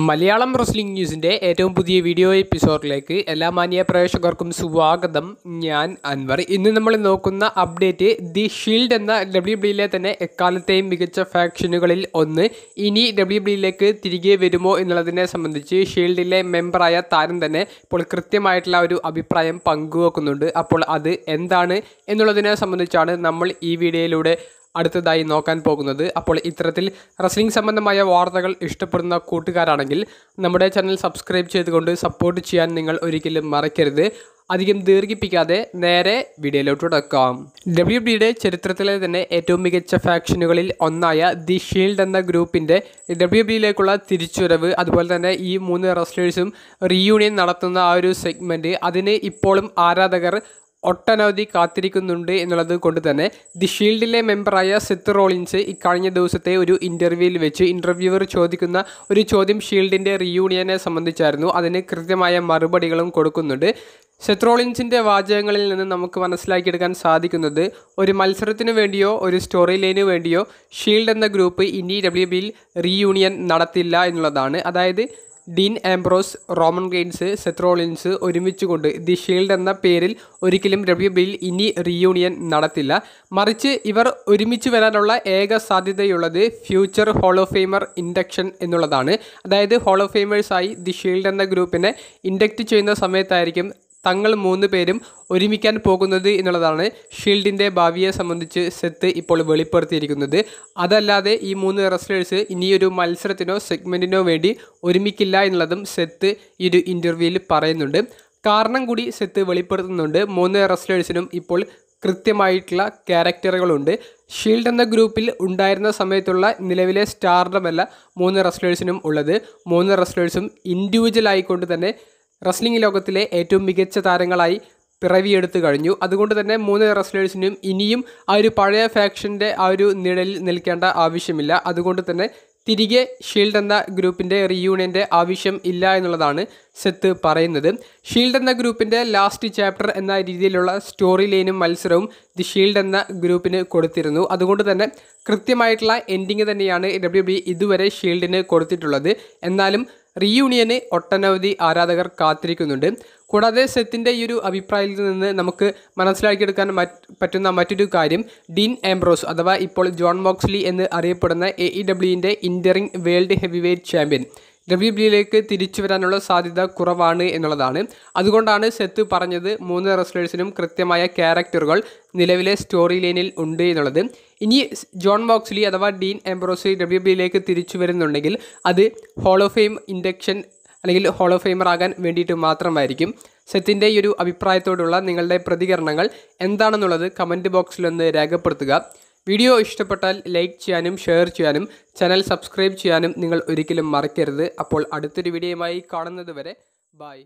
Malayalam wrestling ന്യൂസിന്റെ ഏറ്റവും പുതിയ വീഡിയോ എപ്പിസോഡിലേക്ക് എല്ലാ മാന്യ പ്രേക്ഷകർക്കും സ്വാഗതം. ഞാൻ അൻവർ. ഇന്ന് നമ്മൾ നോക്കുന്ന അപ്ഡേറ്റ് ദി ഷീൽഡ് എന്ന ഡബ്ല്യു ബിയിലെ തന്നെ എക്കാലത്തെയും മികച്ച ഫാക്ഷനുകളിൽ ഒന്ന്. ഇനി ഡബ്ല്യു ബിയിലേക്ക് തിരികെ വരുമോ എന്നുള്ളതിനെ സംബന്ധിച്ച് ഷീൽഡിലെ മെമ്പറായ താരം തന്നെ ഇപ്പോൾ കൃത്യമായിട്ടുള്ള ഒരു അഭിപ്രായം പങ്കുവെക്കുന്നുണ്ട്. അപ്പോൾ അത് എന്താണ് എന്നുള്ളതിനെ സംബന്ധിച്ചാണ് നമ്മൾ ഈ വീഡിയോയിലൂടെ അടുത്തതായി നോക്കാൻ പോകുന്നത് അപ്പോൾ ഇത്തരത്തിൽ റെസ്ലിംഗ് സംബന്ധമായ വാർത്തകൾ ഇഷ്ടപ്പെടുന്ന കൂട്ടുകാരാണെങ്കിൽ നമ്മുടെ ചാനൽ സബ്സ്ക്രൈബ് ചെയ്തുകൊണ്ട് സപ്പോർട്ട് ചെയ്യാൻ നിങ്ങൾ ഒരിക്കലും മറക്കരുത്. അധികം ദീർഘിപ്പിക്കാതെ നേരെ വീഡിയോയിലോട്ട് തുടക്കാം ഡബ്ല്യു ബിയുടെ ചരിത്രത്തിലെ തന്നെ ഏറ്റവും മികച്ച ഫാക്ഷനുകളിൽ ഒന്നായ ദി ഷീൽഡ് എന്ന ഗ്രൂപ്പിന്റെ ഡബ്ല്യു ബിയിലേക്കുള്ള തിരിച്ചുവരവ് അതുപോലെ തന്നെ ഈ മൂന്ന് റെസ്ലേഴ്സും റീയൂണിയൻ നടത്തുന്ന ആ ഒരു സെഗ്മെന്റ് അതിന് ഇപ്പോഴും ആരാധകർ ഒട്ടനവധി കാത്തിരിക്കുന്നുണ്ട് എന്നുള്ളത് കൊണ്ട് തന്നെ ദി ഷീൽഡിലെ മെമ്പറായ സെത്ത് റോളിൻസ് ഇക്കഴിഞ്ഞ ദിവസത്തെ ഒരു ഇന്റർവ്യൂവിൽ വെച്ച് ഇന്റർവ്യൂവർ ചോദിക്കുന്ന ഒരു ചോദ്യം ഷീൽഡിന്റെ റിയൂണിയനെ സംബന്ധിച്ചായിരുന്നു. അതിന് കൃത്യമായ മറുപടികളും കൊടുക്കുന്നുണ്ട്. സെത്രോളിൻസിന്റെ വാചകങ്ങളിൽ നിന്ന് നമുക്ക് മനസ്സിലാക്കിയെടുക്കാൻ സാധിക്കുന്നത് ഒരു മത്സരത്തിന് വേണ്ടിയോ ഒരു സ്റ്റോറി ലൈന് വേണ്ടിയോ ഷീൽഡ് എന്ന ഗ്രൂപ്പ് ഇനി ഡബ്ല്യു ബിയിൽ റീയൂണിയൻ നടത്തില്ല എന്നുള്ളതാണ്. അതായത് Dean Ambrose Roman Reigns Seth Rollins ഒരുമിച്ച് കൊണ്ട് ദി ഷീൽഡ് എന്ന പേരിൽ ഒരിക്കലും ബിൽ ഇനി റീയൂണിയൻ നടത്തില്ല. മറിച്ച് ഇവർ ഒരുമിച്ച് വരാനുള്ള ഏക സാധ്യതയുള്ളത് ഫ്യൂച്ചർ ഹോൾ ഓഫ് ഇൻഡക്ഷൻ എന്നുള്ളതാണ്. അതായത് ഹോൾ ഓഫ് ദി ഷീൽഡ് എന്ന ഗ്രൂപ്പിനെ ഇൻഡക്റ്റ് ചെയ്യുന്ന സമയത്തായിരിക്കും തങ്ങൾ മൂന്ന് പേരും ഒരുമിക്കാൻ പോകുന്നത് എന്നുള്ളതാണ് ഷീൽഡിന്റെ ഭാവിയെ സംബന്ധിച്ച് സെത്ത് ഇപ്പോൾ വെളിപ്പെടുത്തിയിരിക്കുന്നത്. അതല്ലാതെ ഈ മൂന്ന് റെസ്ലേഴ്സ് ഇനിയൊരു മത്സരത്തിനോ സെഗ്മെന്റിനോ വേണ്ടി ഒരുമിക്കില്ല എന്നുള്ളതും സെത്ത് ഈ ഒരു ഇന്റർവ്യൂവിൽ പറയുന്നുണ്ട്. കാരണം കൂടി സെത്ത് വെളിപ്പെടുത്തുന്നുണ്ട്. മൂന്ന് റെസ്ലേഴ്സിനും ഇപ്പോൾ കൃത്യമായിട്ടുള്ള ക്യാരക്ടറുകളുണ്ട് ഷീൽഡ് എന്ന ഗ്രൂപ്പിൽ ഉണ്ടായിരുന്ന സമയത്തുള്ള നിലവിലെ സ്റ്റാർഡമല്ല മൂന്ന് റെസ്ലേഴ്സിനും ഉള്ളത്. മൂന്ന് റെസ്ലേഴ്സും ഇൻഡിവിജ്വൽ ആയിക്കൊണ്ട് തന്നെ റെസ്ലിംഗ് ലോകത്തിലെ ഏറ്റവും മികച്ച താരങ്ങളായി പിറവിയെടുത്തു കഴിഞ്ഞു. അതുകൊണ്ട് തന്നെ മൂന്ന് റെസ്ലേഴ്സിനും ഇനിയും ആ ഒരു പഴയ ഫാക്ഷന്റെ ആ ഒരു നിഴലിൽ നിൽക്കേണ്ട ആവശ്യമില്ല. അതുകൊണ്ട് തന്നെ തിരികെ ഷീൽഡ് എന്ന ഗ്രൂപ്പിന്റെ റീയൂണിയന്റെ ആവശ്യം ഇല്ല എന്നുള്ളതാണ് സെത്ത് പറയുന്നത്. ഷീൽഡ് എന്ന ഗ്രൂപ്പിന്റെ ലാസ്റ്റ് ചാപ്റ്റർ എന്ന രീതിയിലുള്ള സ്റ്റോറി ലൈനും മത്സരവും ദി ഷീൽഡ് എന്ന ഗ്രൂപ്പിന് കൊടുത്തിരുന്നു. അതുകൊണ്ട് തന്നെ കൃത്യമായിട്ടുള്ള എൻഡിങ് തന്നെയാണ് ഡബ്ല്യു ബി ഇതുവരെ ഷീൽഡിന് കൊടുത്തിട്ടുള്ളത്. എന്നാലും റീയൂണിയന് ഒട്ടനവധി ആരാധകർ കാത്തിരിക്കുന്നുണ്ട്. കൂടാതെ സെത്തിന്റെ ഈ ഒരു അഭിപ്രായത്തിൽ നിന്ന് നമുക്ക് മനസ്സിലാക്കിയെടുക്കാൻ പറ്റുന്ന മറ്റൊരു കാര്യം ഡീൻ ആംബ്രോസ് അഥവാ ഇപ്പോൾ ജോൺ മോക്സ്ലി എന്ന് അറിയപ്പെടുന്ന എ ഇ ഡബ്ല്യുവിന്റെ ഇന്ററിംഗ് world heavy weight champion. W തിരിച്ചു വരാനുള്ള സാധ്യത കുറവാണ് എന്നുള്ളതാണ്. അതുകൊണ്ടാണ് സെത്ത് പറഞ്ഞത് മൂന്ന് റെസ്ലേഴ്സിനും കൃത്യമായ ക്യാരക്ടറുകൾ നിലവിലെ സ്റ്റോറി ലൈനിൽ ഉണ്ട് എന്നുള്ളത്. ഇനി ജോൺ മോക്സ്ലി അഥവാ ഡീൻ എംബ്രോസി ഡബ്ല്യു ബിയിലേക്ക് തിരിച്ചു വരുന്നുണ്ടെങ്കിൽ അത് ഹോൾ ഫെയിം ഇൻഡക്ഷൻ അല്ലെങ്കിൽ ഹോൾ ഓഫ് ഫെയിമർ ആകാൻ വേണ്ടിയിട്ട് മാത്രമായിരിക്കും. സെത്തിന്റെ ഈ ഒരു അഭിപ്രായത്തോടുള്ള നിങ്ങളുടെ പ്രതികരണങ്ങൾ എന്താണെന്നുള്ളത് കമന്റ് ബോക്സിലൊന്ന് രേഖപ്പെടുത്തുക. വീഡിയോ ഇഷ്ടപ്പെട്ടാൽ ലൈക്ക് ചെയ്യാനും ഷെയർ ചെയ്യാനും ചാനൽ സബ്സ്ക്രൈബ് ചെയ്യാനും നിങ്ങൾ ഒരിക്കലും മറക്കരുത്. അപ്പോൾ അടുത്തൊരു വീഡിയോയുമായി കാണുന്നത് വരെ ബായ്